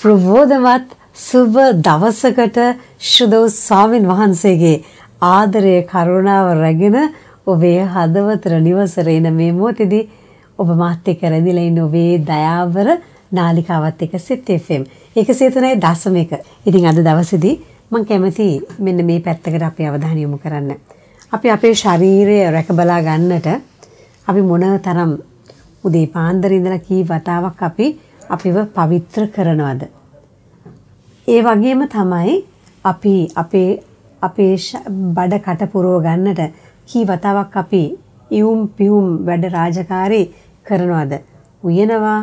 ප්‍රබෝධමත් සුබ දවසකට ශ්‍රදව ස්වාමින් වහන්සේගේ ආදරය කරුණාව රැගෙන ඔබේ හදවතර නිවසර එන මේ මොහොතේදී ඔබ මාත් එක්ක රැඳිලා ඉන්න ඔබේ දයාවර නාලිකාවත් එක්ක සිත් FM 103.1. ඉතින් අද දවසේදී මම කැමති මෙන්න මේ පැත්තකට අපි අවධානය යොමු කරන්න. අපි අපේ ශරීරය රැක බලා ගන්නට අපි මොනතරම් උදේ පාන්දර ඉඳලා කී වතාවක් අපි අපිව පවිත්‍ර කරනවද? ඒ වගේම තමයි අපි අපේ අපේ බඩ කට පුරව ගන්නට කී වතාවක් අපි ඉවුම් පිවුම් වැඩ රාජකාරී කරනවද? උයනවා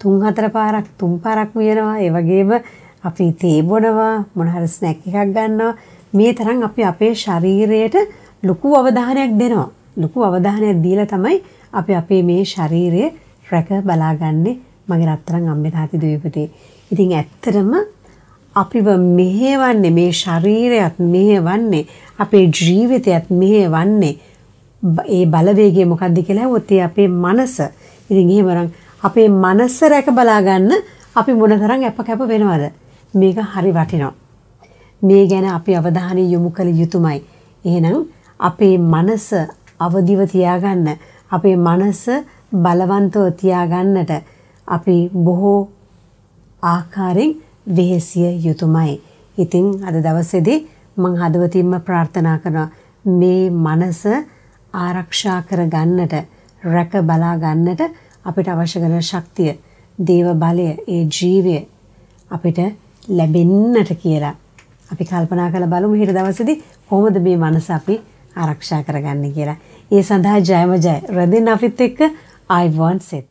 තුන් හතර පාරක් තුන් පාරක් උයනවා. ඒ වගේම අපි තේ බොනවා මොන හරි ස්නැක් එකක් ගන්නවා. මේ තරම් අපි අපේ ශරීරයට ලොකු අවධානයක් දෙනවා. ලොකු අවධානයක් දීලා තමයි අපි අපේ මේ ශරීරය රැක බලාගන්නේ මගේ රත්තරන් අම්මේ තාත්ති දුවපතේ. ඉතින් ඇත්තටම අපිව මෙහෙවන්නේ මේ ශරීරයත් මෙහෙවන්නේ අපේ ජීවිතයත් මෙහෙවන්නේ ඒ බලවේගය මොකක්ද කියලා ඇහුවොත් ඒ අපේ මනස. ඉතින් එහෙමනම් අපේ මනස රැක බලා ගන්න අපි මොනතරම් අප කැප වෙනවද? මේක හරි වටිනවා. මේ ගැන අපි අවධානය යොමු කළ යුතුමයි. එහෙනම් අපේ මනස අවදිව තියාගන්න අපේ මනස බලවන්තව තියාගන්නට අපි බොහෝ ආකාරයෙන් වෙහෙසිය යුතුමයි. ඉතින් අද දවසේදී මං හදවතින්ම ප්‍රාර්ථනා කරනවා මේ මනස ආරක්ෂා කර ගන්නට රැක බලා ගන්නට අපිට අවශ්‍ය කරන ශක්තිය දේව බලය ඒ ජීවය අපිට ලැබෙන්නට කියලා අපි කල්පනා කරලා බලමු ඊට දවසේදී කොහොමද මේ මනස අපි ආරක්ෂා කරගන්නේ කියලා. ඒ සඳහා ජයම ජය. රැඳෙන්න අපිත් එක්ක ආයිබෝන් සෙත්.